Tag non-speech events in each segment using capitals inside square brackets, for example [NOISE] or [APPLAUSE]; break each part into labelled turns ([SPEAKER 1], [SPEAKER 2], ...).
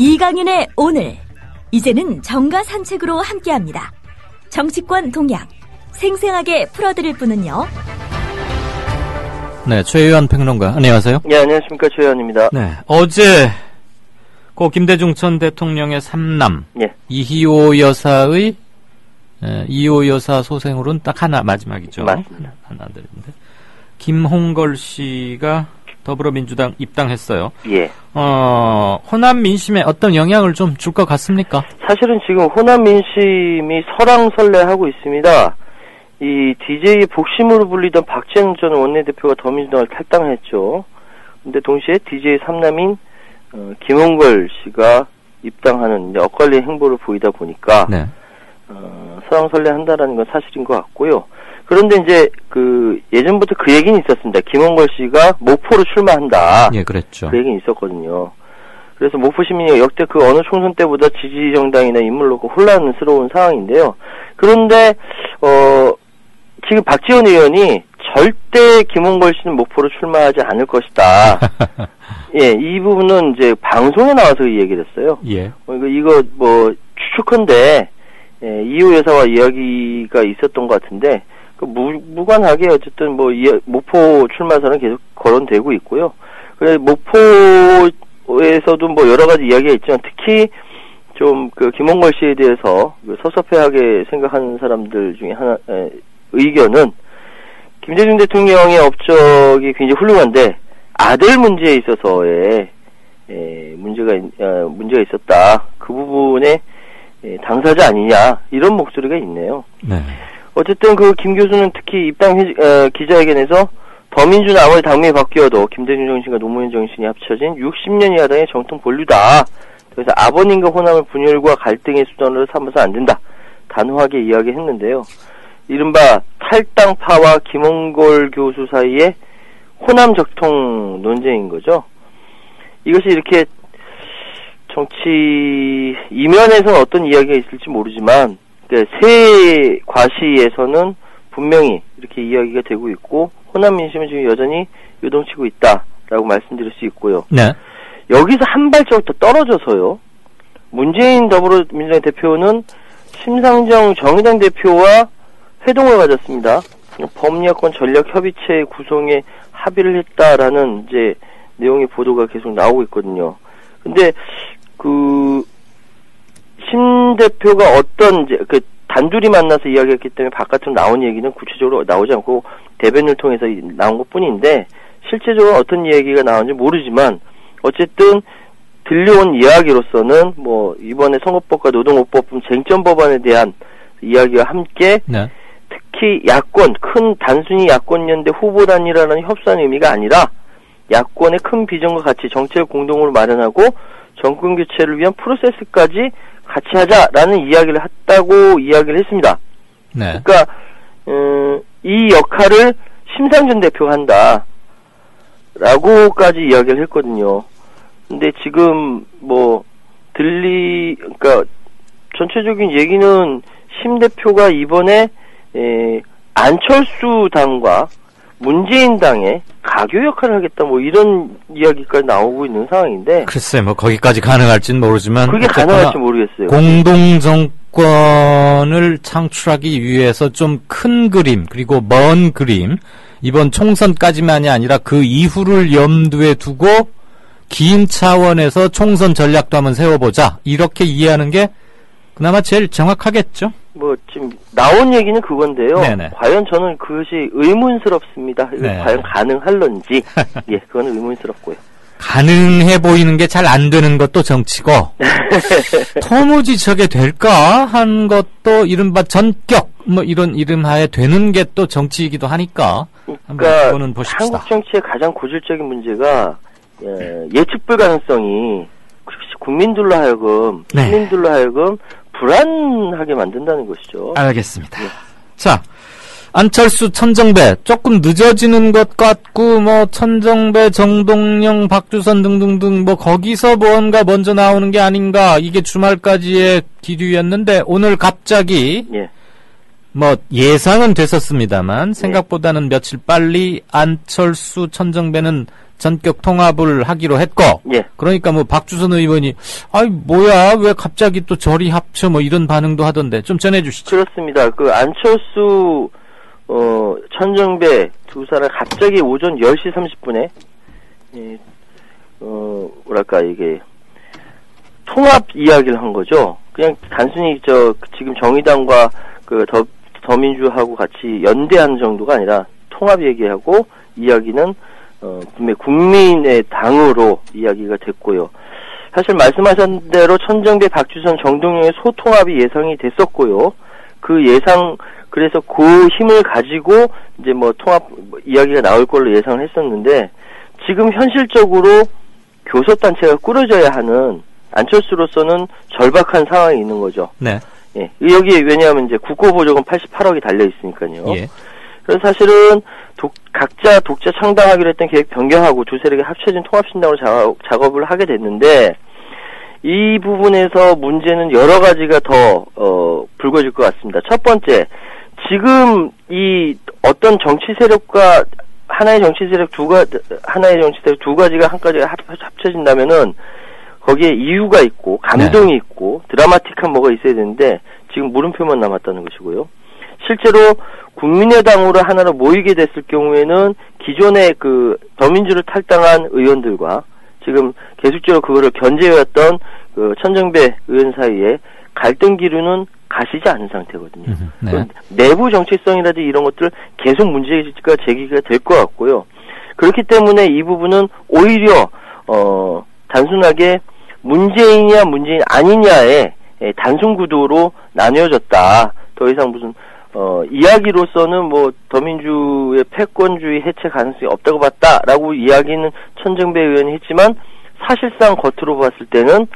[SPEAKER 1] 이강인의 오늘 이제는 정가 산책으로 함께합니다. 정치권 동향 생생하게 풀어드릴 분은요.
[SPEAKER 2] 네, 최유한 평론가 안녕하세요.
[SPEAKER 3] 네, 안녕하십니까 최현입니다.
[SPEAKER 2] 네, 어제 고 김대중 전 대통령의 삼남
[SPEAKER 3] 예,
[SPEAKER 2] 이희호 여사의 에, 이희호 여사 소생으로는 딱 하나 마지막이죠.
[SPEAKER 3] 맞습니다.
[SPEAKER 2] 하나 드는데 김홍걸 씨가 더불어민주당 입당했어요.
[SPEAKER 3] 예.
[SPEAKER 2] 어, 호남 민심에 어떤 영향을 좀 줄 것 같습니까?
[SPEAKER 3] 사실은 지금 호남 민심이 설왕설래하고 있습니다. 이 DJ의 복심으로 불리던 박재현 전 원내대표가 더민주당을 탈당했죠. 근데 동시에 DJ 삼남인 어, 김홍걸 씨가 입당하는 엇갈린 행보를 보이다 보니까
[SPEAKER 2] 네.
[SPEAKER 3] 어, 설왕설래한다라는 건 사실인 것 같고요. 그런데 이제 그 예전부터 그 얘기는 있었습니다. 김홍걸 씨가 목포로 출마한다.
[SPEAKER 2] 예, 그랬죠.
[SPEAKER 3] 그 얘기는 있었거든요. 그래서 목포 시민이 역대 그 어느 총선 때보다 지지 정당이나 인물로 그 혼란스러운 상황인데요. 그런데 어 지금 박지원 의원이 절대 김홍걸 씨는 목포로 출마하지 않을 것이다. [LAUGHS] 예, 이 부분은 이제 방송에 나와서 이 얘기를 했어요.
[SPEAKER 2] 예.
[SPEAKER 3] 어, 이거, 이거 뭐 추측컨대 예, 이호 여사와 이야기가 있었던 것 같은데 그 무, 무관하게 어쨌든 뭐 이, 목포 출마설은 계속 거론되고 있고요. 그래 목포에서도 뭐 여러 가지 이야기가 있지만 특히 좀 그 김홍걸 씨에 대해서 그 섭섭해하게 생각하는 사람들 중에 하나 에, 의견은 김대중 대통령의 업적이 굉장히 훌륭한데 아들 문제에 있어서의 에, 문제가 있- 어, 문제가 있었다. 그 부분에 에, 당사자 아니냐 이런 목소리가 있네요.
[SPEAKER 2] 네.
[SPEAKER 3] 어쨌든 그 김 교수는 특히 입당 회- 어, 기자회견에서 더민주는 아무리 당명이 바뀌어도 김대중 정신과 노무현 정신이 합쳐진 60년 야당의 정통 본류다. 그래서 아버님과 호남을 분열과 갈등의 수단으로 삼아서 안 된다. 단호하게 이야기했는데요. 이른바 탈당파와 김홍걸 교수 사이에 호남 적통 논쟁인 거죠. 이것이 이렇게 정치 이면에서는 어떤 이야기가 있을지 모르지만 그새 과시에서는 분명히 이렇게 이야기가 되고 있고 호남 민심은 지금 여전히 요동치고 있다라고 말씀드릴 수 있고요.
[SPEAKER 2] 네.
[SPEAKER 3] 여기서 한 발짝 더 떨어져서요. 문재인 더불어민주당 대표는 심상정 정의당 대표와 회동을 가졌습니다. 법리여권 전략협의체 구성에 합의를 했다라는 이제 내용의 보도가 계속 나오고 있거든요. 근데 그 신 대표가 어떤 이제 그 단둘이 만나서 이야기했기 때문에 바깥으로 나온 얘기는 구체적으로 나오지 않고 대변을 통해서 이- 나온 것 뿐인데 실제적으로 어떤 얘기가 나온지 모르지만 어쨌든 들려온 이야기로서는 뭐 이번에 선거법과 노동법법 쟁점 법안에 대한 이야기와 함께
[SPEAKER 2] 네.
[SPEAKER 3] 특히 야권 큰 단순히 야권 연대 후보 단이라는 협소한 의미가 아니라 야권의 큰 비전과 같이 정책을 공동으로 마련하고 정권 교체를 위한 프로세스까지 같이 하자라는 이야기를 했다고 이야기를 했습니다.
[SPEAKER 2] 네.
[SPEAKER 3] 그러니까 음, 이 역할을 심상정 대표가 한다라고까지 이야기를 했거든요. 근데 지금 뭐 들리 그러니까 전체적인 얘기는 심 대표가 이번에 에, 안철수 당과 문재인 당의 가교 역할을 하겠다 뭐 이런 이야기까지 나오고 있는 상황인데
[SPEAKER 2] 글쎄, 뭐, 거기까지 가능할지는 모르지만.
[SPEAKER 3] 그게 가능할지 모르겠어요.
[SPEAKER 2] 공동 정권을 창출하기 위해서 좀 큰 그림 그리고 먼 그림 이번 총선까지만이 아니라 그 이후를 염두에 두고 긴 차원에서 총선 전략도 한번 세워보자 이렇게 이해하는 게 그나마 제일 정확하겠죠.
[SPEAKER 3] 뭐 지금 나온 얘기는 그건데요.
[SPEAKER 2] 네네.
[SPEAKER 3] 과연 저는 그것이 의문스럽습니다.
[SPEAKER 2] 네.
[SPEAKER 3] 과연 가능할런지 [LAUGHS] 예, 그건 의문스럽고요.
[SPEAKER 2] 가능해 보이는 게 잘 안 되는 것도 정치고 [LAUGHS] 토무지 저게 될까 한 것도 이른바 전격 뭐 이런 이름하에 되는 게 또 정치이기도 하니까 한번
[SPEAKER 3] 그러니까
[SPEAKER 2] 그거는 보십시다.
[SPEAKER 3] 한국 정치의 가장 고질적인 문제가 예, 예측 불가능성이 국민들로 하여금
[SPEAKER 2] 네.
[SPEAKER 3] 시민들로 하여금 불안하게 만든다는 것이죠.
[SPEAKER 2] 알겠습니다. 자, 안철수, 천정배 조금 늦어지는 것 같고 뭐 천정배, 정동영, 박주선 등등등 뭐 거기서 뭔가 먼저 나오는 게 아닌가 이게 주말까지의 기류였는데 오늘 갑자기
[SPEAKER 3] 예.
[SPEAKER 2] 뭐 예상은 됐었습니다만 생각보다는 며칠 빨리 안철수, 천정배는 전격 통합을 하기로 했고
[SPEAKER 3] 예.
[SPEAKER 2] 그러니까 뭐 박주선 의원이 아이 뭐야 왜 갑자기 또 저리 합쳐 뭐 이런 반응도 하던데 좀 전해 주시죠.
[SPEAKER 3] 그렇습니다. 그 안철수 어 천정배 두 사람 갑자기 오전 10시 30분에 예, 어 뭐랄까 이게 통합 이야기를 한 거죠. 그냥 단순히 저 지금 정의당과 그 더, 더민주하고 같이 연대하는 정도가 아니라 통합 얘기하고 이야기는 어 분명 국민의 당으로 이야기가 됐고요. 사실 말씀하신 대로 천정배, 박주선, 정동영의 소통합이 예상이 됐었고요. 그 예상 그래서 그 힘을 가지고 이제 뭐 통합 이야기가 나올 걸로 예상을 했었는데 지금 현실적으로 교섭단체가 꾸려져야 하는 안철수로서는 절박한 상황이 있는 거죠.
[SPEAKER 2] 네.
[SPEAKER 3] 예. 여기에 왜냐하면 이제 국고보조금 88억이 달려 있으니까요.
[SPEAKER 2] 예.
[SPEAKER 3] 그래서 사실은 독- 각자 독자 창당하기로 했던 계획 변경하고 두 세력이 합쳐진 통합신당으로 자- 작업을 하게 됐는데 이 부분에서 문제는 여러 가지가 더 어, 불거질 것 같습니다. 첫 번째, 지금 이 어떤 정치 세력과 하나의 정치 세력 두 가, 하나의 정치 세력 두 가지가 한 가지가 합, 합쳐진다면은 거기에 이유가 있고 감동이 있고 드라마틱한 뭐가 있어야 되는데 지금 물음표만 남았다는 것이고요. 실제로 국민의당으로 하나로 모이게 됐을 경우에는 기존의 그 더민주를 탈당한 의원들과 지금 계속적으로 그거를 견제해왔던 그 천정배 의원 사이에 갈등 기류는 가시지 않은 상태거든요.
[SPEAKER 2] 네.
[SPEAKER 3] 그 내부 정체성이라든지 이런 것들 계속 문제가 제기가 될 것 같고요. 그렇기 때문에 이 부분은 오히려 어 단순하게 문재인이냐 문재인 아니냐의 예, 단순 구도로 나뉘어졌다. 더 이상 무슨 어 이야기로서는 뭐 더민주의 패권주의 해체 가능성이 없다고 봤다라고 이야기는 천정배 의원이 했지만 사실상 겉으로 봤을 때는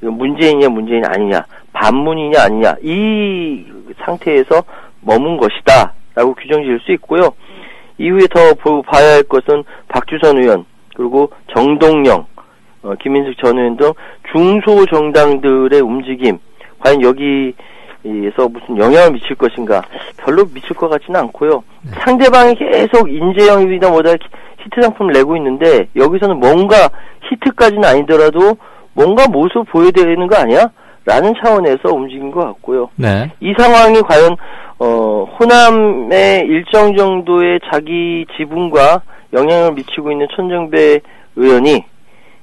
[SPEAKER 3] 문재인이냐 문재인 아니냐 반문이냐 아니냐 이 상태에서 머문 것이다라고 규정 지을 수 있고요. 이후에 더 보- 봐야 할 것은 박주선 의원 그리고 정동영, 어, 김인숙 전 의원 등 중소 정당들의 움직임 과연 여기 에서 무슨 영향을 미칠 것인가 별로 미칠 것 같지는 않고요. 상대방이 계속 인재 영입이다 뭐다 히트 상품을 내고 있는데 여기서는 뭔가 히트까지는 아니더라도 뭔가 모습 보여야 되는 거 아니야? 라는 차원에서 움직인 것 같고요.
[SPEAKER 2] 네.
[SPEAKER 3] 이 상황이 과연 어, 호남의 일정 정도의 자기 지분과 영향을 미치고 있는 천정배 의원이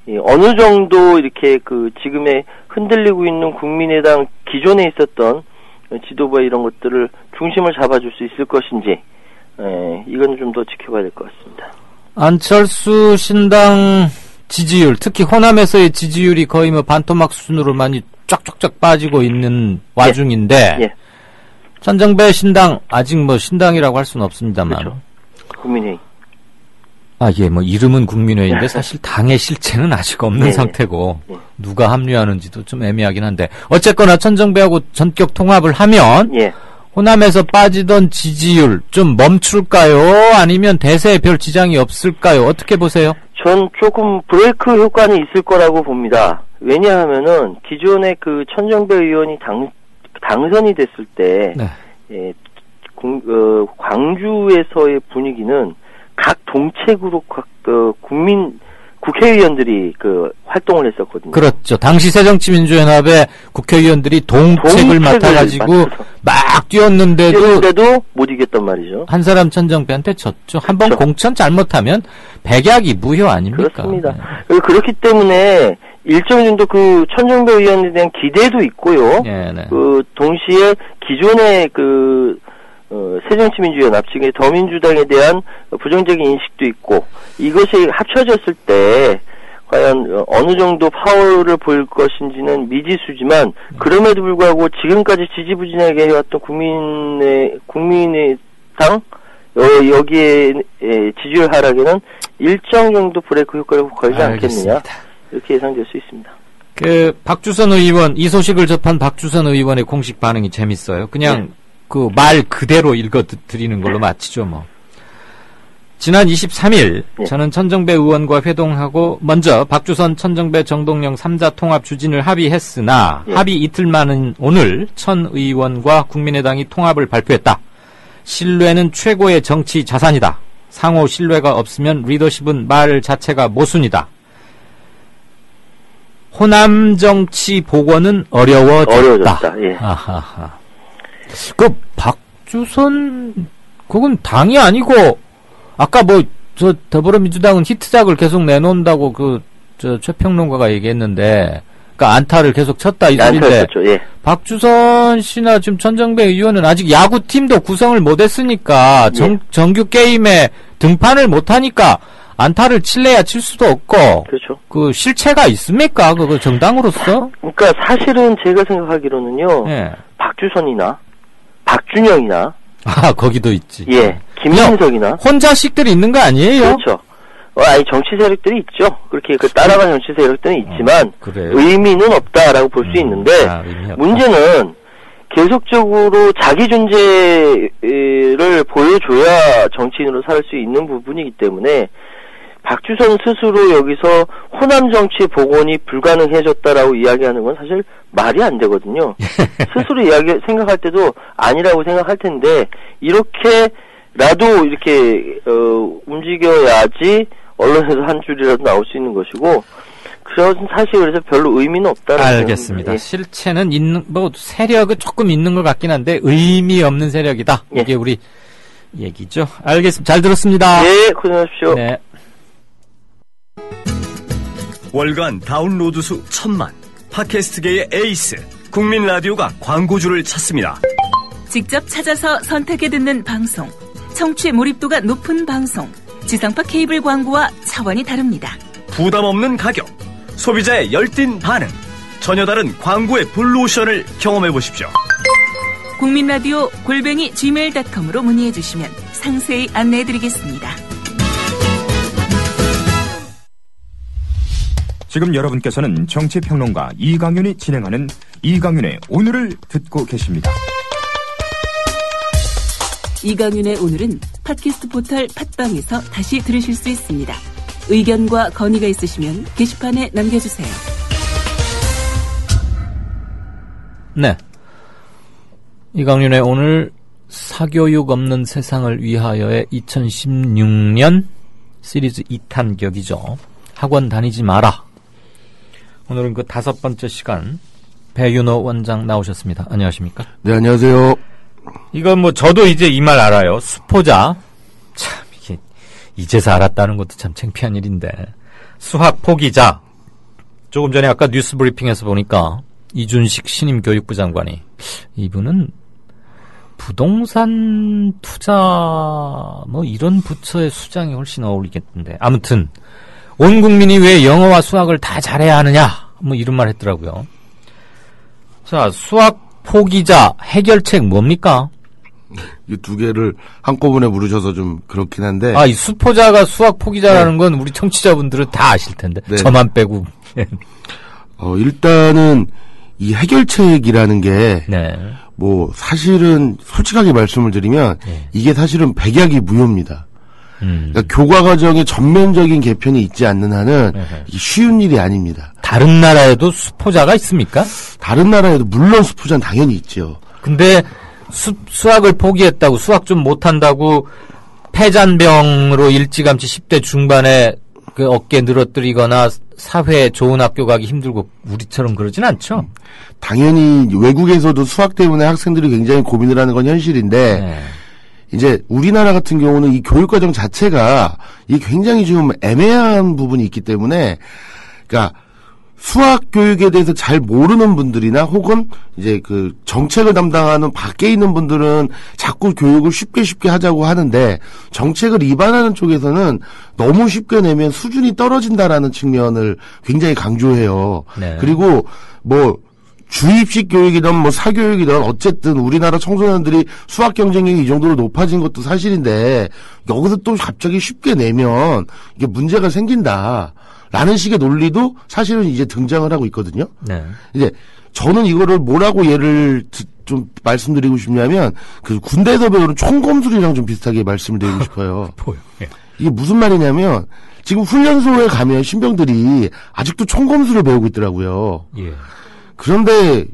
[SPEAKER 3] 이 어느 정도 이렇게 그 지금의 흔들리고 있는 국민의당 기존에 있었던 지도부의 이런 것들을 중심을 잡아줄 수 있을 것인지 에, 이건 좀 더 지켜봐야 될 것 같습니다.
[SPEAKER 2] 안철수 신당 지지율, 특히 호남에서의 지지율이 거의 뭐 반토막 수준으로 많이 쫙쫙쫙 빠지고 있는 와중인데
[SPEAKER 3] 예,
[SPEAKER 2] 천정배 신당 아직 뭐 신당이라고 할 수는 없습니다만
[SPEAKER 3] 그렇죠. 국민의힘.
[SPEAKER 2] 아, 예, 뭐, 이름은 국민회의인데 [LAUGHS] 사실 당의 실체는 아직 없는
[SPEAKER 3] 네네.
[SPEAKER 2] 상태고,
[SPEAKER 3] 네.
[SPEAKER 2] 누가 합류하는지도 좀 애매하긴 한데, 어쨌거나 천정배하고 전격 통합을 하면,
[SPEAKER 3] 예.
[SPEAKER 2] 호남에서 빠지던 지지율 좀 멈출까요? 아니면 대세에 별 지장이 없을까요? 어떻게 보세요?
[SPEAKER 3] 전 조금 브레이크 효과는 있을 거라고 봅니다. 왜냐하면은 기존의 그 천정배 의원이 당 당선이 됐을 때
[SPEAKER 2] 네.
[SPEAKER 3] 예, 공- 어, 광주에서의 분위기는 각 동책으로 각 어, 국민 국회의원들이 그 활동을 했었거든요.
[SPEAKER 2] 그렇죠. 당시 새정치민주연합의 국회의원들이 동책을
[SPEAKER 3] 동책을
[SPEAKER 2] 맡아가지고
[SPEAKER 3] 맡아서.
[SPEAKER 2] 막 뛰었는데도
[SPEAKER 3] 뛰었는데도 못 이겼단 말이죠.
[SPEAKER 2] 한 사람 천정배한테 졌죠. 한번
[SPEAKER 3] 그렇죠.
[SPEAKER 2] 공천 잘못하면 백약이 무효 아닙니까?
[SPEAKER 3] 그렇습니다.
[SPEAKER 2] 네.
[SPEAKER 3] 그- 그렇기 때문에 일정 정도 그 천정배 의원에 대한 기대도 있고요.
[SPEAKER 2] 네, 네.
[SPEAKER 3] 그 동시에 기존의 그 어, 새정치민주연 합 측의 더민주당에 대한 부정적인 인식도 있고 이것이 합쳐졌을 때 과연 어, 어느 정도 파워를 보일 것인지는 미지수지만 그럼에도 불구하고 지금까지 지지부진하게 해왔던 국민의 국민의 당 어, 여기에 에, 지지율 하락에는 일정 정도 브레이크 효과를 걸지 않겠느냐. 이렇게 예상될 수 있습니다.
[SPEAKER 2] 그 박주선 의원 이 소식을 접한 박주선 의원의 공식 반응이 재밌어요. 그냥 그 말 그대로 읽어 드- 드리는 걸로 마치죠, 뭐. 지난 23일
[SPEAKER 3] 네.
[SPEAKER 2] 저는 천정배 의원과 회동하고 먼저 박주선, 천정배, 정동영 3자 통합 추진을 합의했으나
[SPEAKER 3] 예.
[SPEAKER 2] 합의 이틀 만은 오늘 천 의원과 국민의당이 통합을 발표했다. 신뢰는 최고의 정치 자산이다. 상호 신뢰가 없으면 리더십은 말 자체가 모순이다. 호남 정치 복원은 어려워졌다.
[SPEAKER 3] 어려워졌다. 예.
[SPEAKER 2] 아하하. 그 박주선 그건 당이 아니고 아까 뭐 저 더불어민주당은 히트작을 계속 내놓는다고 그 저 최평론가가 얘기했는데 그러니까 안타를 계속 쳤다 이 소리인데.
[SPEAKER 3] 예.
[SPEAKER 2] 박주선 씨나 지금 천정배 의원은 아직 야구팀도 구성을 못했으니까 정,
[SPEAKER 3] 예.
[SPEAKER 2] 정규 게임에 등판을 못하니까 안타를 칠래야 칠 수도 없고
[SPEAKER 3] 그렇죠.
[SPEAKER 2] 그 실체가 있습니까? 그거 정당으로서?
[SPEAKER 3] 그러니까 사실은 제가 생각하기로는요.
[SPEAKER 2] 예.
[SPEAKER 3] 박주선이나 박준영이나
[SPEAKER 2] 아 거기도 있지.
[SPEAKER 3] 예 김민석이나
[SPEAKER 2] 혼자식들이 있는 거 아니에요?
[SPEAKER 3] 그렇죠. 어, 아니 정치 세력들이 있죠. 그렇게 그 따라가는 정치 세력들은 있지만
[SPEAKER 2] 그래요.
[SPEAKER 3] 의미는 없다라고 볼수
[SPEAKER 2] 음,
[SPEAKER 3] 있는데
[SPEAKER 2] 아.
[SPEAKER 3] 문제는 계속적으로 자기 존재를 보여줘야 정치인으로 살 수 있는 부분이기 때문에 박주선 스스로 여기서 호남 정치 복원이 불가능해졌다라고 이야기하는 건 사실 말이 안 되거든요. [LAUGHS] 스스로 이야기 생각할 때도 아니라고 생각할 텐데 이렇게라도 이렇게 어, 움직여야지 언론에서 한 줄이라도 나올 수 있는 것이고 그런 사실 그래서 별로 의미는 없다라는
[SPEAKER 2] 알겠습니다.
[SPEAKER 3] 예.
[SPEAKER 2] 실체는 있는 뭐 세력은 조금 있는 것 같긴 한데 의미 없는 세력이다.
[SPEAKER 3] 예.
[SPEAKER 2] 이게 우리 얘기죠. 알겠습니다. 잘 들었습니다.
[SPEAKER 3] 네, 고생하십시오.
[SPEAKER 2] 네.
[SPEAKER 4] 월간 다운로드 수 천만 팟캐스트계의 에이스 국민 라디오가 광고주를 찾습니다.
[SPEAKER 5] 직접 찾아서 선택해 듣는 방송. 청취 몰입도가 높은 방송. 지상파 케이블 광고와 차원이 다릅니다.
[SPEAKER 4] 부담 없는 가격, 소비자의 열띤 반응, 전혀 다른 광고의 블루오션을 경험해 보십시오.
[SPEAKER 5] 국민 라디오 골뱅이 gmail.com으로 문의해 주시면 상세히 안내해 드리겠습니다.
[SPEAKER 6] 지금 여러분께서는 정치평론가 이강윤이 진행하는 이강윤의 오늘을 듣고 계십니다.
[SPEAKER 5] 이강윤의 오늘은 팟캐스트 포털 팟빵에서 다시 들으실 수 있습니다. 의견과 건의가 있으시면 게시판에 남겨주세요.
[SPEAKER 2] 네. 이강윤의 오늘 사교육 없는 세상을 위하여의 2016년 시리즈 2탄 격이죠. 학원 다니지 마라. 오늘은 그 다섯 번째 시간 배윤호 원장 나오셨습니다. 안녕하십니까?
[SPEAKER 7] 네, 안녕하세요.
[SPEAKER 2] 이건 뭐 저도 이제 이 말 알아요. 수포자. 참 이게 이제서 알았다는 것도 참 창피한 일인데. 수학 포기자. 조금 전에 아까 뉴스 브리핑에서 보니까 이준식 신임 교육부 장관이 이분은 부동산 투자 뭐 이런 부처의 수장이 훨씬 어울리겠던데. 아무튼 온 국민이 왜 영어와 수학을 다 잘해야 하느냐? 뭐 이런 말 했더라고요. 자, 수학 포기자 해결책 뭡니까? [LAUGHS]
[SPEAKER 7] 이 두 개를 한꺼번에 물으셔서 좀 그렇긴 한데.
[SPEAKER 2] 아, 이 수포자가 수학 포기자라는 건 우리 청취자분들은 다 아실 텐데.
[SPEAKER 7] 네.
[SPEAKER 2] 저만 빼고. [LAUGHS]
[SPEAKER 7] 어, 일단은 이 해결책이라는 게,
[SPEAKER 2] 네.
[SPEAKER 7] 뭐, 사실은 솔직하게 말씀을 드리면,
[SPEAKER 2] 네.
[SPEAKER 7] 이게 사실은 백약이 무효입니다.
[SPEAKER 2] 음.
[SPEAKER 7] 그러니까 교과 과정에 전면적인 개편이 있지 않는 한은
[SPEAKER 2] 네.
[SPEAKER 7] 이게 쉬운 일이 아닙니다.
[SPEAKER 2] 다른 나라에도 수포자가 있습니까?
[SPEAKER 7] 다른 나라에도 물론 수포자는 당연히 있죠.
[SPEAKER 2] 근데 수, 수학을 포기했다고 수학 좀 못한다고 폐잔병으로 일찌감치 10대 중반에 그 어깨 늘어뜨리거나 사회 좋은 학교 가기 힘들고 우리처럼 그러진 않죠.
[SPEAKER 7] 당연히 외국에서도 수학 때문에 학생들이 굉장히 고민을 하는 건 현실인데,
[SPEAKER 2] 네.
[SPEAKER 7] 이제 우리나라 같은 경우는 이 교육 과정 자체가 이 굉장히 좀 애매한 부분이 있기 때문에 그러니까 수학 교육에 대해서 잘 모르는 분들이나 혹은 이제 그 정책을 담당하는 밖에 있는 분들은 자꾸 교육을 쉽게 쉽게 하자고 하는데 정책을 입안하는 쪽에서는 너무 쉽게 내면 수준이 떨어진다라는 측면을 굉장히 강조해요.
[SPEAKER 2] 네.
[SPEAKER 7] 그리고 뭐 주입식 교육이든 뭐 사교육이든 어쨌든 우리나라 청소년들이 수학 경쟁력이 이 정도로 높아진 것도 사실인데 여기서 또 갑자기 쉽게 내면 이게 문제가 생긴다. 라는 식의 논리도 사실은 이제 등장을 하고 있거든요.
[SPEAKER 2] 네.
[SPEAKER 7] 이제 저는 이거를 뭐라고 예를 드- 좀 말씀드리고 싶냐면 그 군대에서 배우는 총검술이랑 좀 비슷하게 말씀을 드리고 [LAUGHS] 싶어요.
[SPEAKER 2] 예.
[SPEAKER 7] 이게 무슨 말이냐면 지금 훈련소에 가면 신병들이 아직도 총검술을 배우고 있더라고요.
[SPEAKER 2] 예.
[SPEAKER 7] 그런데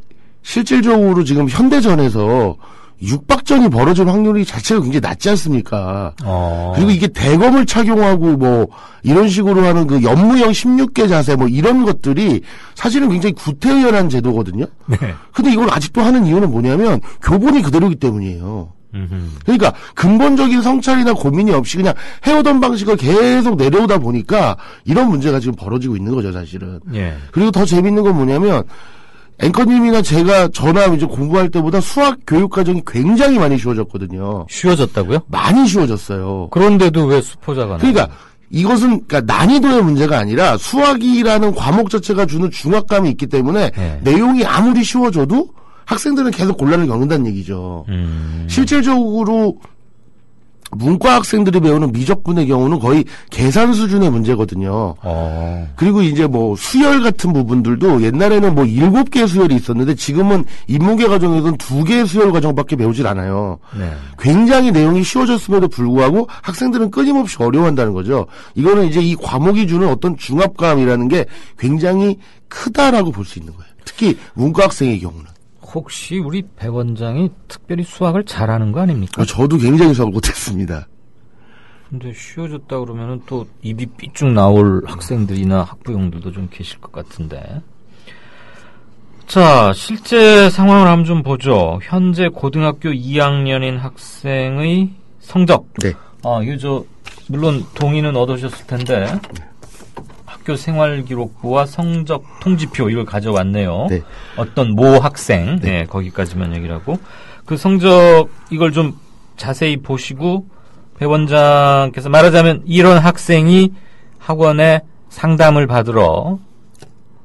[SPEAKER 7] 실질적으로 지금 현대전에서 육박전이 벌어질 확률이 자체가 굉장히 낮지 않습니까?
[SPEAKER 2] 어.
[SPEAKER 7] 그리고 이게 대검을 착용하고 뭐 이런 식으로 하는 그 연무형 16개 자세 뭐 이런 것들이 사실은 굉장히 구태의연한 제도거든요.
[SPEAKER 2] 네.
[SPEAKER 7] 근데 이걸 아직도 하는 이유는 뭐냐면 교본이 그대로기 때문이에요.
[SPEAKER 2] 음흠.
[SPEAKER 7] 그러니까 근본적인 성찰이나 고민이 없이 그냥 해오던 방식을 계속 내려오다 보니까 이런 문제가 지금 벌어지고 있는 거죠, 사실은.
[SPEAKER 2] 예.
[SPEAKER 7] 그리고 더 재밌는 건 뭐냐면 앵커님이나 제가 저나 이제 공부할 때보다 수학 교육 과정이 굉장히 많이 쉬워졌거든요.
[SPEAKER 2] 쉬워졌다고요?
[SPEAKER 7] 많이 쉬워졌어요.
[SPEAKER 2] 그런데도 왜 수포자가?
[SPEAKER 7] 그러니까 이것은 그러니까 난이도의 문제가 아니라 수학이라는 과목 자체가 주는 중압감이 있기 때문에
[SPEAKER 2] 네.
[SPEAKER 7] 내용이 아무리 쉬워져도 학생들은 계속 곤란을 겪는다는 얘기죠.
[SPEAKER 2] 음.
[SPEAKER 7] 실질적으로 문과 학생들이 배우는 미적분의 경우는 거의 계산 수준의 문제거든요.
[SPEAKER 2] 어.
[SPEAKER 7] 그리고 이제 뭐 수열 같은 부분들도 옛날에는 뭐 일곱 개의 수열이 있었는데 지금은 인문계 과정에서는 두 개의 수열 과정밖에 배우질 않아요.
[SPEAKER 2] 네.
[SPEAKER 7] 굉장히 내용이 쉬워졌음에도 불구하고 학생들은 끊임없이 어려워한다는 거죠. 이거는 이제 이 과목이 주는 어떤 중압감이라는 게 굉장히 크다라고 볼 수 있는 거예요. 특히 문과 학생의 경우는.
[SPEAKER 2] 혹시 우리 배 원장이 특별히 수학을 잘하는 거 아닙니까?
[SPEAKER 7] 어, 저도 굉장히 수학을 못했습니다.
[SPEAKER 2] 근데 쉬워졌다 그러면은 또 입이 삐쭉 나올 학생들이나 학부형들도 좀 계실 것 같은데. 자, 실제 상황을 한번 좀 보죠. 현재 고등학교 2학년인 학생의 성적.
[SPEAKER 7] 네.
[SPEAKER 2] 아, 이거 저, 물론 동의는 얻으셨을 텐데. 학교 생활기록부와 성적 통지표 이걸 가져왔네요.
[SPEAKER 7] 네.
[SPEAKER 2] 어떤 모 학생, 네. 거기까지만 얘기를 하고 그 성적 이걸 좀 자세히 보시고 배 원장께서 말하자면 이런 학생이 학원에 상담을 받으러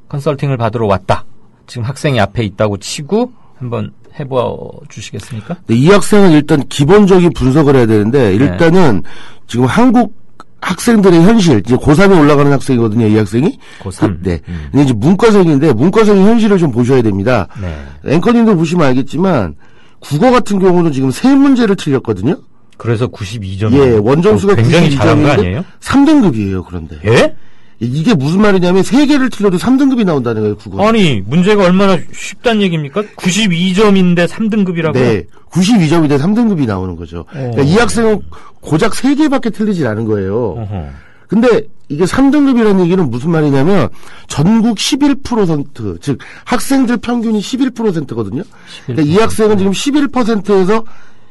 [SPEAKER 2] 컨설팅을 받으러 왔다. 지금 학생이 앞에 있다고 치고 한번 해보 주시겠습니까?
[SPEAKER 7] 네, 이 학생은 일단 기본적인 분석을 해야 되는데 일단은 지금 한국 학생들의 현실, 이제 고3에 올라가는 학생이거든요, 이 학생이.
[SPEAKER 2] 고3.
[SPEAKER 7] 네. 근데 이제 문과생인데 문과생의 현실을 좀 보셔야 됩니다.
[SPEAKER 2] 네.
[SPEAKER 7] 앵커님도 보시면 알겠지만 국어 같은 경우는 지금 세 문제를 틀렸거든요.
[SPEAKER 2] 그래서 92점.
[SPEAKER 7] 예, 원정수가
[SPEAKER 2] 어, 굉장히 잘한 거
[SPEAKER 7] 92점인데
[SPEAKER 2] 아니에요?
[SPEAKER 7] 3등급이에요, 그런데.
[SPEAKER 2] 예?
[SPEAKER 7] 이게 무슨 말이냐면 세 개를 틀려도 3등급이 나온다는 거예요, 국어.
[SPEAKER 2] 아니, 문제가 얼마나 쉽단 얘기입니까? 92점인데 3등급이라고요?
[SPEAKER 7] 네. 92점인데 3등급이 나오는 거죠. 그러니까 이 학생은 고작 세 개밖에 틀리질 않은 거예요.
[SPEAKER 2] 어허.
[SPEAKER 7] 근데 이게 3등급이라는 얘기는 무슨 말이냐면 전국 11%, 즉 학생들 평균이 11%거든요. 그러니까 이 학생은 지금 11%에서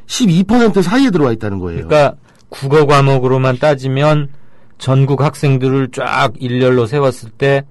[SPEAKER 7] 12% 사이에 들어와 있다는 거예요.
[SPEAKER 2] 그러니까 국어 과목으로만 따지면 전국 학생들을 쫙 일렬로 세웠을 때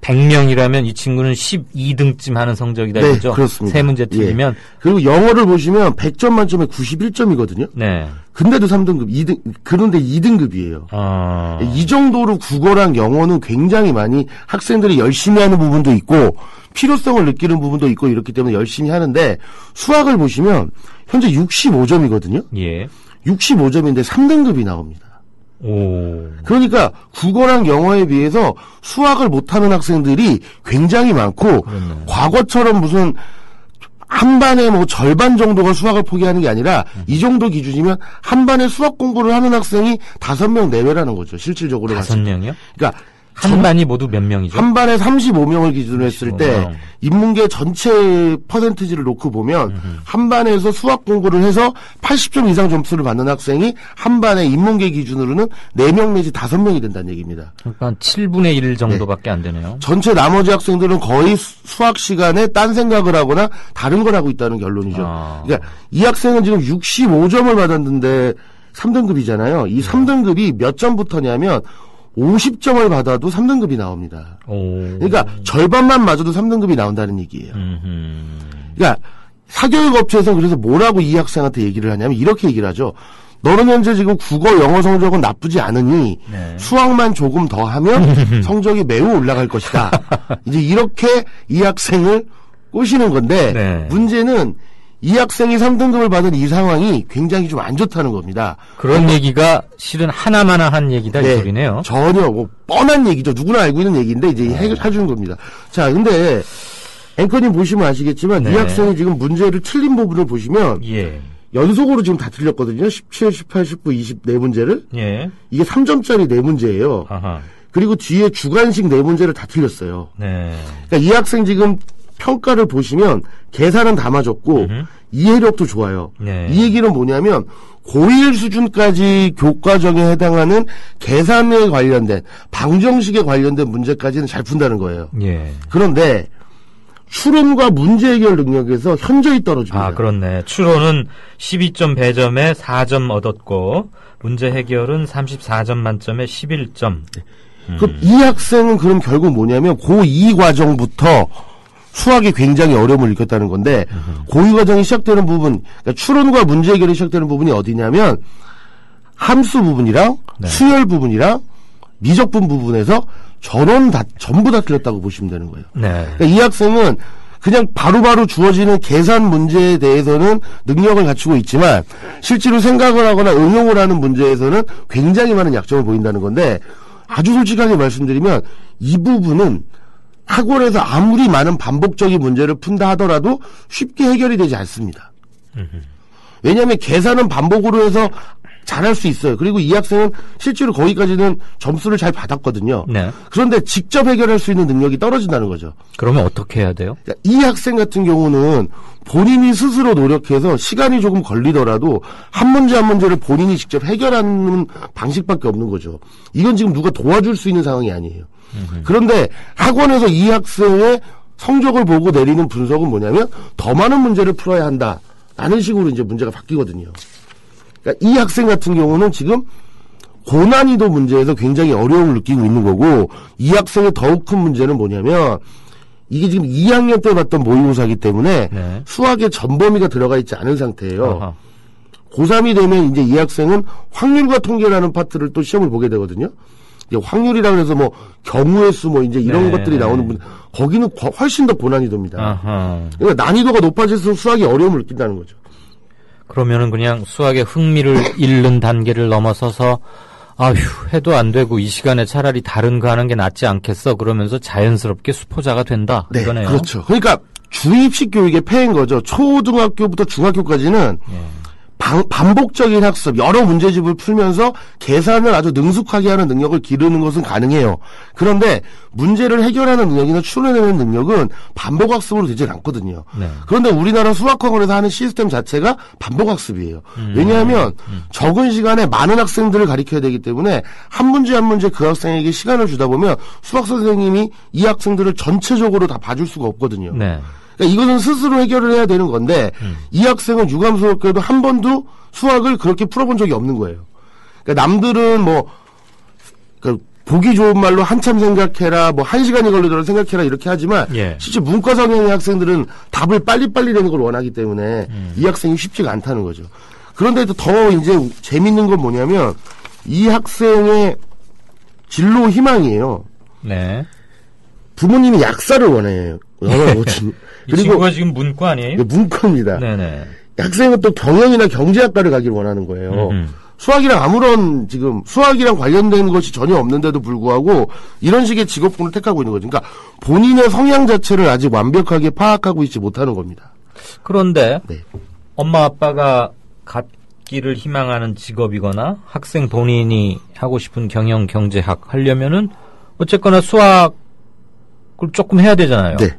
[SPEAKER 2] 100명이라면 이 친구는 12등쯤 하는 성적이다
[SPEAKER 7] 네,
[SPEAKER 2] 이거죠?
[SPEAKER 7] 그렇습니다.
[SPEAKER 2] 세 문제
[SPEAKER 7] 예.
[SPEAKER 2] 틀리면
[SPEAKER 7] 그리고 영어를 보시면 100점 만점에 91점이거든요.
[SPEAKER 2] 네.
[SPEAKER 7] 근데도 3등급, 2등, 그런데 2등급이에요.
[SPEAKER 2] 어.
[SPEAKER 7] 이 정도로 국어랑 영어는 굉장히 많이 학생들이 열심히 하는 부분도 있고 필요성을 느끼는 부분도 있고 이렇기 때문에 열심히 하는데 수학을 보시면 현재 65점이거든요.
[SPEAKER 2] 예.
[SPEAKER 7] 65점인데 3등급이 나옵니다.
[SPEAKER 2] 오.
[SPEAKER 7] 그러니까 국어랑 영어에 비해서 수학을 못하는 학생들이 굉장히 많고
[SPEAKER 2] 그렇네.
[SPEAKER 7] 과거처럼 무슨 한 반에 뭐 절반 정도가 수학을 포기하는 게 아니라
[SPEAKER 2] 음.
[SPEAKER 7] 이 정도 기준이면 한 반에 수학 공부를 하는 학생이 다섯 명 내외라는 거죠. 실질적으로
[SPEAKER 2] 다섯. 명이요?
[SPEAKER 7] 그러니까
[SPEAKER 2] 한 반이 모두 몇 명이죠?
[SPEAKER 7] 한 반에 35명을 기준으로 했을 35때
[SPEAKER 2] 명.
[SPEAKER 7] 인문계 전체 퍼센티지를 놓고 보면 한 반에서 수학 공부를 해서 80점 이상 점수를 받는 학생이 한 반에 인문계 기준으로는 4명 내지 5명이 된다는 얘기입니다.
[SPEAKER 2] 그러니까 한 7분의 1 정도밖에 안 되네요.
[SPEAKER 7] 전체 나머지 학생들은 거의 수- 수학 시간에 딴 생각을 하거나 다른 걸 하고 있다는 결론이죠.
[SPEAKER 2] 아.
[SPEAKER 7] 그러니까 이 학생은 지금 65점을 받았는데 3등급이잖아요. 이 3등급이 몇 점부터냐면 50점을 받아도 3등급이 나옵니다.
[SPEAKER 2] 오.
[SPEAKER 7] 그러니까 절반만 맞아도 3등급이 나온다는 얘기예요.
[SPEAKER 2] 음흠.
[SPEAKER 7] 그러니까 사교육 업체에서 그래서 뭐라고 이 학생한테 얘기를 하냐면 이렇게 얘기를 하죠. 너는 현재 지금 국어, 영어 성적은 나쁘지 않으니
[SPEAKER 2] 네.
[SPEAKER 7] 수학만 조금 더 하면 [LAUGHS] 성적이 매우 올라갈 것이다. 이제 이렇게 이 학생을 꼬시는 건데
[SPEAKER 2] 네.
[SPEAKER 7] 문제는 이 학생이 3등급을 받은 이 상황이 굉장히 좀 안 좋다는 겁니다.
[SPEAKER 2] 그런 얘기가 실은 하나마나 한 얘기다 이
[SPEAKER 7] 네,
[SPEAKER 2] 소리네요.
[SPEAKER 7] 전혀 뭐 뻔한 얘기죠. 누구나 알고 있는 얘기인데 이제 해, 해주는 겁니다. 자, 근데 앵커님 보시면 아시겠지만 이
[SPEAKER 2] 네.
[SPEAKER 7] 학생이 지금 문제를 틀린 부분을 보시면
[SPEAKER 2] 예.
[SPEAKER 7] 연속으로 지금 다 틀렸거든요. 17, 18, 19, 20 네 문제를.
[SPEAKER 2] 예.
[SPEAKER 7] 이게 3점짜리 네 문제예요.
[SPEAKER 2] 아하.
[SPEAKER 7] 그리고 뒤에 주관식 네 문제를 다 틀렸어요.
[SPEAKER 2] 네.
[SPEAKER 7] 그러니까 이 학생 지금 평가를 보시면 계산은 다 맞았고
[SPEAKER 2] 음흠.
[SPEAKER 7] 이해력도 좋아요.
[SPEAKER 2] 네.
[SPEAKER 7] 이 얘기는 뭐냐면 고1 수준까지 교과정에 해당하는 계산에 관련된 방정식에 관련된 문제까지는 잘 푼다는 거예요.
[SPEAKER 2] 예.
[SPEAKER 7] 그런데 추론과 문제 해결 능력에서 현저히 떨어집니다.
[SPEAKER 2] 아, 그렇네. 추론은 12점 배점에 4점 얻었고, 문제 해결은 34점 만점에 11점.
[SPEAKER 7] 그럼 이 학생은 그럼 결국 뭐냐면 고2 과정부터 수학에 굉장히 어려움을 느꼈다는 건데 고2 과정이 시작되는 부분, 그러니까 추론과 문제 해결이 시작되는 부분이 어디냐면 함수 부분이랑
[SPEAKER 2] 네.
[SPEAKER 7] 수열 부분이랑 미적분 부분에서 전원 다 전부 다 틀렸다고 보시면 되는 거예요.
[SPEAKER 2] 네.
[SPEAKER 7] 그러니까 이 학생은 그냥 바로바로 주어지는 계산 문제에 대해서는 능력을 갖추고 있지만 실제로 생각을 하거나 응용을 하는 문제에서는 굉장히 많은 약점을 보인다는 건데 아주 솔직하게 말씀드리면 이 부분은 학원에서 아무리 많은 반복적인 문제를 푼다 하더라도 쉽게 해결이 되지 않습니다. 왜냐하면 계산은 반복으로 해서 잘할 수 있어요. 그리고 이 학생은 실제로 거기까지는 점수를 잘 받았거든요.
[SPEAKER 2] 네.
[SPEAKER 7] 그런데 직접 해결할 수 있는 능력이 떨어진다는 거죠.
[SPEAKER 2] 그러면 어떻게 해야 돼요?
[SPEAKER 7] 이 학생 같은 경우는 본인이 스스로 노력해서 시간이 조금 걸리더라도 한 문제 한 문제를 본인이 직접 해결하는 방식밖에 없는 거죠. 이건 지금 누가 도와줄 수 있는 상황이 아니에요. 그런데 학원에서 이 학생의 성적을 보고 내리는 분석은 뭐냐면 더 많은 문제를 풀어야 한다. 라는 식으로 이제 문제가 바뀌거든요. 그러니까 이 학생 같은 경우는 지금 고난이도 문제에서 굉장히 어려움을 느끼고 있는 거고 이 학생의 더욱 큰 문제는 뭐냐면 이게 지금 2학년 때 봤던 모의고사기 때문에
[SPEAKER 2] 네.
[SPEAKER 7] 수학의 전범위가 들어가 있지 않은 상태예요.
[SPEAKER 2] 어허.
[SPEAKER 7] 고3이 되면 이제 이 학생은 확률과 통계라는 파트를 또 시험을 보게 되거든요. 이제 확률이라 그래서 뭐 경우의 수 뭐 이제 이런
[SPEAKER 2] 네.
[SPEAKER 7] 것들이 나오는 분 거기는 거- 훨씬 더 고난이도입니다.
[SPEAKER 2] 아하.
[SPEAKER 7] 그러니까 난이도가 높아질수록 수학이 어려움을 느낀다는 거죠.
[SPEAKER 2] 그러면은 그냥 수학의 흥미를 잃는 단계를 넘어서서 아휴 해도 안 되고 이 시간에 차라리 다른 거 하는 게 낫지 않겠어 그러면서 자연스럽게 수포자가 된다
[SPEAKER 7] 네,
[SPEAKER 2] 이거네요.
[SPEAKER 7] 그렇죠. 그러니까 주입식 교육의 폐해인 거죠. 초등학교부터 중학교까지는
[SPEAKER 2] 예.
[SPEAKER 7] 방- 반복적인 학습, 여러 문제집을 풀면서 계산을 아주 능숙하게 하는 능력을 기르는 것은 가능해요. 그런데 문제를 해결하는 능력이나 추론해내는 능력은 반복 학습으로 되질 않거든요.
[SPEAKER 2] 네.
[SPEAKER 7] 그런데 우리나라 수학학원에서 하는 시스템 자체가 반복 학습이에요. 왜냐하면 적은 시간에 많은 학생들을 가르쳐야 되기 때문에 한 문제 한 문제 그 학생에게 시간을 주다 보면 수학 선생님이 이 학생들을 전체적으로 다 봐줄 수가 없거든요.
[SPEAKER 2] 네.
[SPEAKER 7] 그러니까 이것은 스스로 해결을 해야 되는 건데 이 학생은 유감스럽게도 한 번도 수학을 그렇게 풀어본 적이 없는 거예요. 그러니까 남들은 뭐그 보기 좋은 말로 한참 생각해라, 뭐 한 시간이 걸리더라도 생각해라 이렇게 하지만
[SPEAKER 2] 예.
[SPEAKER 7] 실제 문과 성향의 학생들은 답을 빨리빨리 내는 걸 원하기 때문에 이 학생이 쉽지가 않다는 거죠. 그런데 더 이제 재밌는 건 뭐냐면 이 학생의 진로 희망이에요.
[SPEAKER 2] 네.
[SPEAKER 7] 부모님이 약사를 원해요. 원하는 거지.
[SPEAKER 2] 이 친구가 지금 문과 아니에요?
[SPEAKER 7] 이게 문과입니다.
[SPEAKER 2] 네네.
[SPEAKER 7] 학생은 또 경영이나 경제학과를 가기를 원하는 거예요.
[SPEAKER 2] 음흠.
[SPEAKER 7] 수학이랑 아무런 지금 수학이랑 관련된 것이 전혀 없는데도 불구하고 이런 식의 직업군을 택하고 있는 거죠. 그러니까 본인의 성향 자체를 아직 완벽하게 파악하고 있지 못하는 겁니다.
[SPEAKER 2] 그런데
[SPEAKER 7] 네.
[SPEAKER 2] 엄마 아빠가 갖기를 희망하는 직업이거나 학생 본인이 하고 싶은 경영 경제학 하려면은 어쨌거나 수학을 조금 해야 되잖아요.
[SPEAKER 7] 네.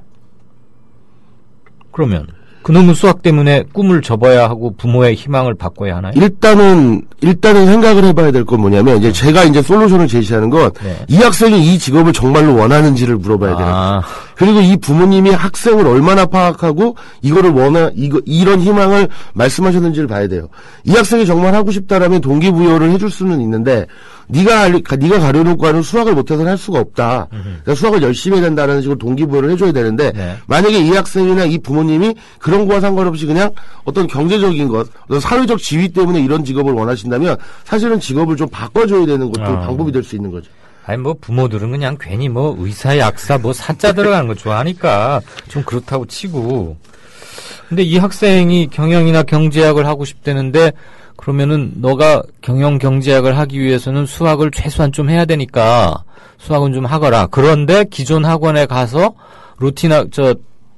[SPEAKER 2] 그러면 그놈의 수학 때문에 꿈을 접어야 하고 부모의 희망을 바꿔야 하나요?
[SPEAKER 7] 일단은 일단은 생각을 해봐야 될 건 뭐냐면 이제 제가 이제 솔루션을 제시하는 건이
[SPEAKER 2] 네.
[SPEAKER 7] 학생이 이 직업을 정말로 원하는지를 물어봐야 돼요.
[SPEAKER 2] 아,
[SPEAKER 7] 그리고 이 부모님이 학생을 얼마나 파악하고 이거를 원하 이거 이런 희망을 말씀하셨는지를 봐야 돼요. 이 학생이 정말 하고 싶다라면 동기부여를 해줄 수는 있는데 네가 네가 가려놓고 하는 수학을 못해서는 할 수가 없다. 그러니까 수학을 열심히 해야 된다는 식으로 동기부여를 해줘야 되는데
[SPEAKER 2] 네.
[SPEAKER 7] 만약에 이 학생이나 이 부모님이 그런 거와 상관없이 그냥 어떤 경제적인 것, 어떤 사회적 지위 때문에 이런 직업을 원하신다면 사실은 직업을 좀 바꿔줘야 되는 것도
[SPEAKER 2] 아.
[SPEAKER 7] 방법이 될 수 있는 거죠.
[SPEAKER 2] 아니 뭐 부모들은 그냥 괜히 뭐 의사, 약사, 뭐 사자 들어가는 거 좋아하니까 좀 그렇다고 치고. 근데 이 학생이 경영이나 경제학을 하고 싶다는데 그러면은 너가 경영 경제학을 하기 위해서는 수학을 최소한 좀 해야 되니까 수학은 좀 하거라. 그런데 기존 학원에 가서 루틴 학 저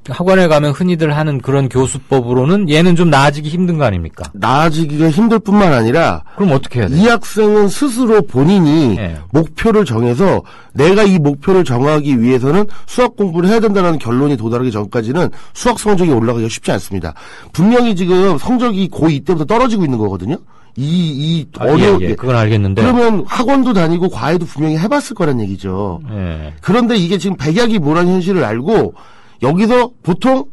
[SPEAKER 2] 학원에 가면 흔히들 하는 그런 교수법으로는 얘는 좀 나아지기 힘든 거 아닙니까?
[SPEAKER 7] 나아지기가 힘들 뿐만 아니라
[SPEAKER 2] 그럼 어떻게 해야 돼?
[SPEAKER 7] 이 학생은 스스로 본인이
[SPEAKER 2] 예.
[SPEAKER 7] 목표를 정해서 내가 이 목표를 정하기 위해서는 수학 공부를 해야 된다는 결론이 도달하기 전까지는 수학 성적이 올라가기가 쉽지 않습니다. 분명히 지금 성적이 고2 때부터 떨어지고 있는 거거든요. 이, 이,
[SPEAKER 2] 아,
[SPEAKER 7] 어려,
[SPEAKER 2] 예, 예, 그건 알겠는데.
[SPEAKER 7] 그러면 학원도 다니고 과외도 분명히 해봤을 거란 얘기죠.
[SPEAKER 2] 예.
[SPEAKER 7] 그런데 이게 지금 백약이 뭐라는 현실을 알고 여기서 보통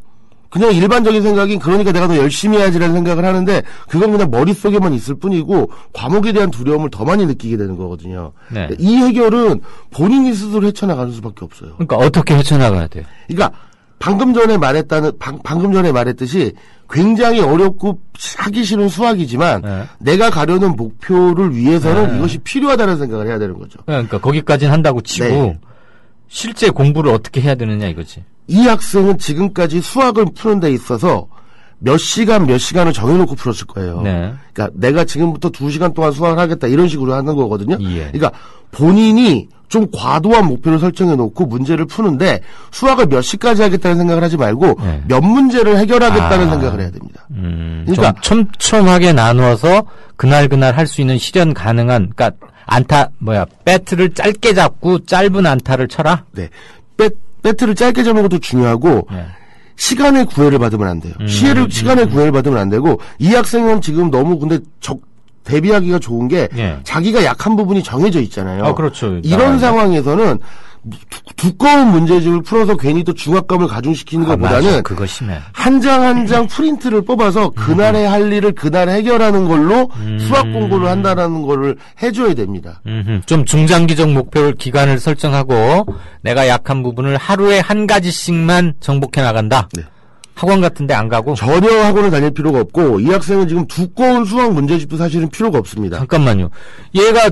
[SPEAKER 7] 그냥 일반적인 생각인 그러니까 내가 더 열심히 해야지라는 생각을 하는데 그건 그냥 머릿속에만 있을 뿐이고 과목에 대한 두려움을 더 많이 느끼게 되는 거거든요.
[SPEAKER 2] 네.
[SPEAKER 7] 이 해결은 본인이 스스로 헤쳐나가는 수밖에 없어요.
[SPEAKER 2] 그러니까 어떻게 헤쳐나가야 돼요?
[SPEAKER 7] 그러니까 방금 전에 말했다는 방, 방금 전에 말했듯이 굉장히 어렵고 하기 싫은 수학이지만
[SPEAKER 2] 네.
[SPEAKER 7] 내가 가려는 목표를 위해서는
[SPEAKER 2] 네.
[SPEAKER 7] 이것이 필요하다는 생각을 해야 되는 거죠.
[SPEAKER 2] 그러니까 거기까지는 한다고 치고
[SPEAKER 7] 네.
[SPEAKER 2] 실제 공부를 어떻게 해야 되느냐 이거지.
[SPEAKER 7] 이 학생은 지금까지 수학을 푸는 데 있어서 몇 시간 몇 시간을 정해놓고 풀었을 거예요.
[SPEAKER 2] 네.
[SPEAKER 7] 그러니까 내가 지금부터 두 시간 동안 수학을 하겠다 이런 식으로 하는 거거든요.
[SPEAKER 2] 예.
[SPEAKER 7] 그러니까 본인이 좀 과도한 목표를 설정해 놓고 문제를 푸는데 수학을 몇 시까지 하겠다는 생각을 하지 말고
[SPEAKER 2] 네.
[SPEAKER 7] 몇 문제를 해결하겠다는
[SPEAKER 2] 아.
[SPEAKER 7] 생각을 해야 됩니다.
[SPEAKER 2] 음,
[SPEAKER 7] 그러니까-
[SPEAKER 2] 좀 촘촘하게 나누어서 그날 그날 할 수 있는 실현 가능한 그러니까 안타 뭐야 배트를 짧게 잡고 짧은 안타를 쳐라.
[SPEAKER 7] 네. 배, 배트를 짧게 잡는 것도 중요하고
[SPEAKER 2] 네.
[SPEAKER 7] 시간의 구애를 받으면 안 돼요.
[SPEAKER 2] 음,
[SPEAKER 7] 시간을 시간의 구애를 받으면 안 되고 이 학생은 지금 너무 근데 적 대비하기가 좋은 게
[SPEAKER 2] 예.
[SPEAKER 7] 자기가 약한 부분이 정해져 있잖아요.
[SPEAKER 2] 아, 그렇죠.
[SPEAKER 7] 이런. 상황에서는 두, 두꺼운 문제집을 풀어서 괜히 또 중압감을 가중시키는
[SPEAKER 2] 아.
[SPEAKER 7] 것보다는
[SPEAKER 2] 그거 심해.
[SPEAKER 7] 한 장 한장 프린트를 뽑아서 그날의 할 일을 그날 해결하는 걸로
[SPEAKER 2] 음.
[SPEAKER 7] 수학 공부를 한다라는 거를 해줘야 됩니다.
[SPEAKER 2] 좀 중장기적 목표를 기간을 설정하고 내가 약한 부분을 하루에 한 가지씩만 정복해 나간다.
[SPEAKER 7] 네.
[SPEAKER 2] 학원 같은데 안 가고
[SPEAKER 7] 전혀 학원을 다닐 필요가 없고 이 학생은 지금 두꺼운 수학 문제집도 사실은 필요가 없습니다.
[SPEAKER 2] 잠깐만요. 얘가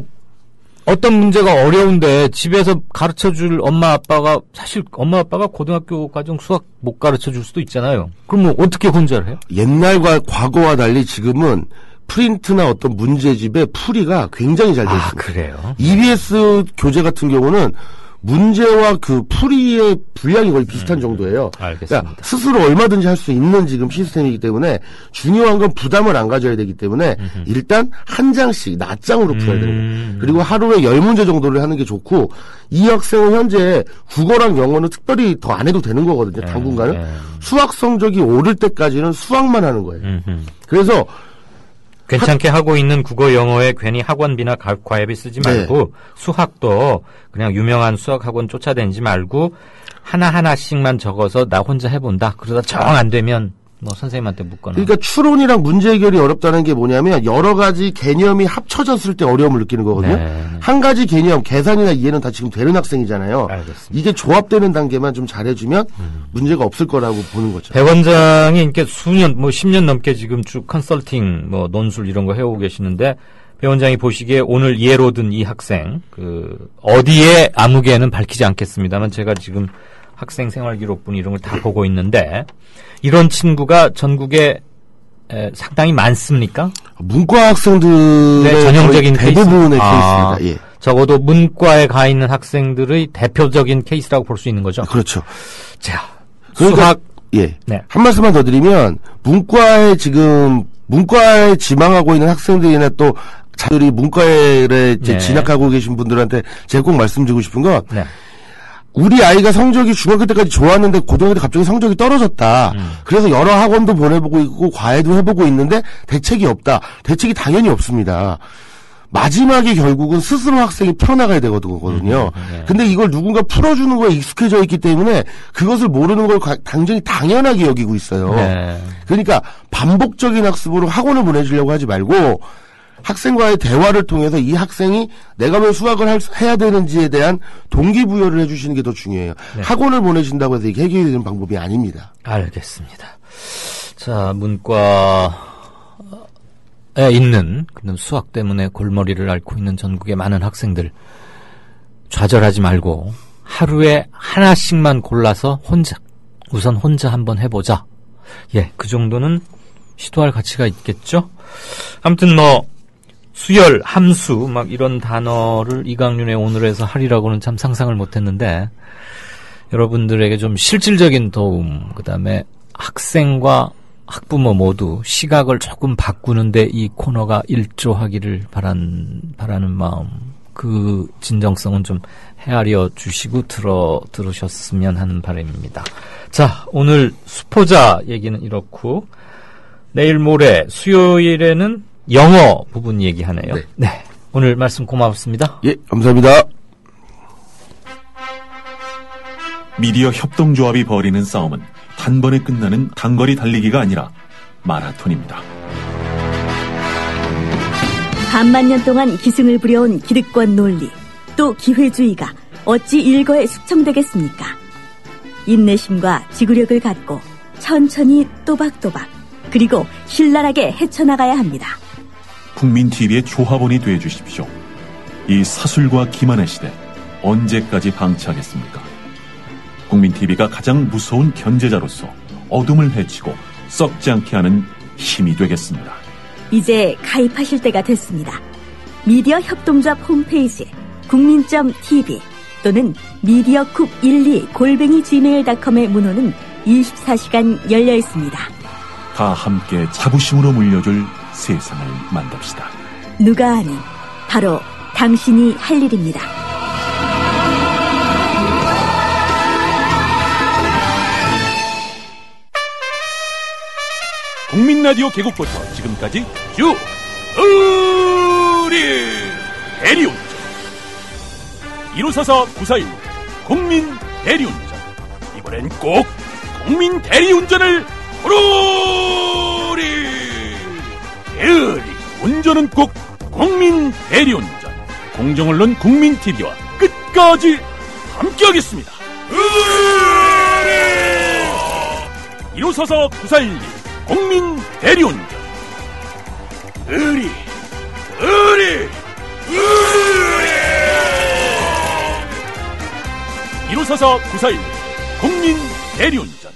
[SPEAKER 2] 어떤 문제가 어려운데 집에서 가르쳐 줄 엄마 아빠가 사실 엄마 아빠가 고등학교 과정 수학 못 가르쳐 줄 수도 있잖아요. 그럼 뭐 어떻게 혼자를 해요?
[SPEAKER 7] 옛날과 과거와 달리 지금은 프린트나 어떤 문제집의 풀이가 굉장히 잘 되어
[SPEAKER 2] 아,
[SPEAKER 7] 있습니다.
[SPEAKER 2] 그래요?
[SPEAKER 7] EBS 교재 같은 경우는 문제와 그 풀이의 분량이 거의 비슷한 정도예요.
[SPEAKER 2] 음, 알겠습니다.
[SPEAKER 7] 그러니까 스스로 얼마든지 할 수 있는 지금 시스템이기 때문에 중요한 건 부담을 안 가져야 되기 때문에 일단 한 장씩 낱장으로 풀어야 되는
[SPEAKER 2] 음.
[SPEAKER 7] 거예요. 그리고 하루에 열 문제 정도를 하는 게 좋고 이 학생은 현재 국어랑 영어는 특별히 더 안 해도 되는 거거든요. 당분간은
[SPEAKER 2] 네.
[SPEAKER 7] 수학 성적이 오를 때까지는 수학만 하는 거예요.
[SPEAKER 2] 음흠.
[SPEAKER 7] 그래서
[SPEAKER 2] 괜찮게 하고 있는 국어 영어에 괜히 학원비나 가- 과외비 쓰지
[SPEAKER 7] 네.
[SPEAKER 2] 말고 수학도 그냥 유명한 수학 학원 쫓아다니지 말고 하나 하나씩만 적어서 나 혼자 해본다. 그러다 정 안 되면 뭐 선생님한테 묻거나.
[SPEAKER 7] 그러니까 추론이랑 문제 해결이 어렵다는 게 뭐냐면 여러 가지 개념이 합쳐졌을 때 어려움을 느끼는 거거든요.
[SPEAKER 2] 네.
[SPEAKER 7] 한 가지 개념, 계산이나 이해는 다 지금 되는 학생이잖아요.
[SPEAKER 2] 알겠습니다.
[SPEAKER 7] 이게 조합되는 단계만 좀 잘해주면 문제가 없을 거라고 보는 거죠.
[SPEAKER 2] 배 원장이 이렇게 수년, 뭐 10년 넘게 지금 쭉 컨설팅, 뭐 논술 이런 거 해오고 계시는데 배 원장이 보시기에 오늘 예로 든 이 학생, 그, 어디에 아무개는 밝히지 않겠습니다만 제가 지금 학생 생활 기록부 이런 걸 다 보고 있는데 이런 친구가 전국에 에, 상당히 많습니까?
[SPEAKER 7] 문과 학생들의
[SPEAKER 2] 네, 전형적인
[SPEAKER 7] 대부분의
[SPEAKER 2] 케이스. 아.
[SPEAKER 7] 케이스입니다. 예.
[SPEAKER 2] 적어도 문과에 가 있는 학생들의 대표적인 케이스라고 볼 수 있는 거죠.
[SPEAKER 7] 그렇죠.
[SPEAKER 2] 자,
[SPEAKER 7] 그러니까
[SPEAKER 2] 수학,
[SPEAKER 7] 예.
[SPEAKER 2] 네.
[SPEAKER 7] 한 말씀만 더 드리면 문과에 지금 문과에 지망하고 있는 학생들이나 또 자들이 문과에
[SPEAKER 2] 네.
[SPEAKER 7] 진학하고 계신 분들한테 제가 꼭 말씀드리고 싶은 건
[SPEAKER 2] 네.
[SPEAKER 7] 우리 아이가 성적이 중학교 때까지 좋았는데 고등학교 때 갑자기 성적이 떨어졌다.
[SPEAKER 2] 음.
[SPEAKER 7] 그래서 여러 학원도 보내보고 있고 과외도 해보고 있는데 대책이 없다. 대책이 당연히 없습니다. 마지막에 결국은 스스로 학생이 풀어나가야 되거든요.
[SPEAKER 2] 네.
[SPEAKER 7] 근데 이걸 누군가 풀어주는 거에 익숙해져 있기 때문에 그것을 모르는 걸 가- 당연히 당연하게 여기고 있어요.
[SPEAKER 2] 네.
[SPEAKER 7] 그러니까 반복적인 학습으로 학원을 보내주려고 하지 말고 학생과의 대화를 통해서 이 학생이 내가 왜 수학을 할- 해야 되는지에 대한 동기부여를 해주시는 게 더 중요해요.
[SPEAKER 2] 네.
[SPEAKER 7] 학원을 보내준다고 해서 이게 해결이 되는 방법이 아닙니다.
[SPEAKER 2] 알겠습니다. 자, 문과에 있는 그런 수학 때문에 골머리를 앓고 있는 전국의 많은 학생들 좌절하지 말고 하루에 하나씩만 골라서 혼자 우선 혼자 한번 해보자. 예, 그 정도는 시도할 가치가 있겠죠. 아무튼 뭐 수열, 함수 막 이런 단어를 이강윤의 오늘에서 하리라고는 참 상상을 못했는데 여러분들에게 좀 실질적인 도움, 그 다음에 학생과 학부모 모두 시각을 조금 바꾸는데 이 코너가 일조하기를 바란, 바라는 마음, 그 진정성은 좀 헤아려 주시고 들어, 들으셨으면 하는 바람입니다. 자, 오늘 수포자 얘기는 이렇고, 내일 모레 수요일에는 영어 부분 얘기하네요.
[SPEAKER 7] 네.
[SPEAKER 2] 네. 오늘 말씀 고맙습니다.
[SPEAKER 7] 예, 감사합니다.
[SPEAKER 8] 미디어 협동조합이 벌이는 싸움은 단번에 끝나는 단거리 달리기가 아니라 마라톤입니다.
[SPEAKER 1] 반만 년 동안 기승을 부려온 기득권 논리, 또 기회주의가 어찌 일거에 숙청되겠습니까? 인내심과 지구력을 갖고 천천히 또박또박 그리고 신랄하게 헤쳐나가야 합니다.
[SPEAKER 8] 국민 TV의 조합원이 되어 주십시오. 이 사술과 기만의 시대 언제까지 방치하겠습니까? 국민 TV가 가장 무서운 견제자로서 어둠을 해치고 썩지 않게 하는 힘이 되겠습니다.
[SPEAKER 1] 이제 가입하실 때가 됐습니다. 미디어 협동조합 홈페이지 국민.tv 또는 미디어쿡 12 골뱅이 gmail.com의 문호는 24시간 열려 있습니다.
[SPEAKER 8] 다 함께 자부심으로 물려줄 세상을 만듭시다.
[SPEAKER 1] 누가 아닌 바로 당신이 할 일입니다.
[SPEAKER 9] 국민 라디오 개국부터 지금까지 쭉 우리 대리운전 1호사사 941 국민 대리운전 이번엔 꼭 국민 대리운전을 부르리 대리. 운전은 꼭 국민 대리운전. 공정언론 국민 TV와 끝까지 함께하겠습니다. 1호사사 941 국민 대리운전. 의리. 의리! 의리! 1544 941 국민 대리운전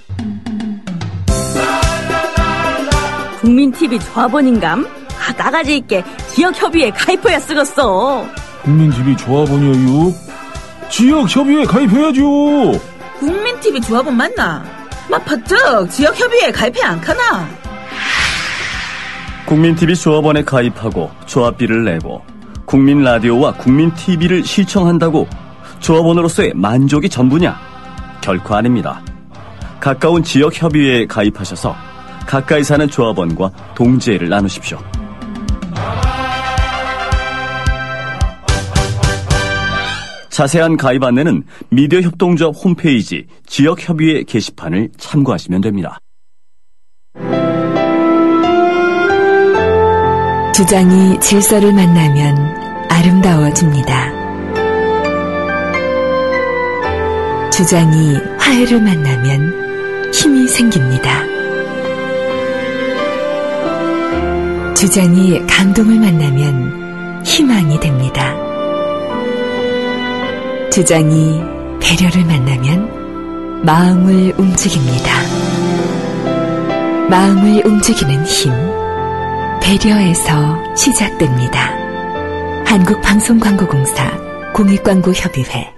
[SPEAKER 1] 국민TV 조합원인감? 아, 나가지 있게 지역협의회 가입해야 쓰겠어.
[SPEAKER 9] 국민TV 조합원이에요 지역협의회 가입해야죠
[SPEAKER 10] 국민TV 조합원 맞나? 막 퍼쩍 지역협의회 가입해 안 카나?
[SPEAKER 4] 국민TV 조합원에 가입하고 조합비를 내고 국민 라디오와 국민 TV를 시청한다고 조합원으로서의 만족이 전부냐? 결코 아닙니다. 가까운 지역 협의회에 가입하셔서 가까이 사는 조합원과 동지애를 나누십시오. 자세한 가입 안내는 미디어 협동조합 홈페이지 지역 협의회 게시판을 참고하시면 됩니다.
[SPEAKER 11] 주장이 질서를 만나면 아름다워집니다. 주장이 화해를 만나면 힘이 생깁니다. 주장이 감동을 만나면 희망이 됩니다. 주장이 배려를 만나면 마음을 움직입니다. 마음을 움직이는 힘, 배려에서 시작됩니다. 한국방송광고공사 공익광고협의회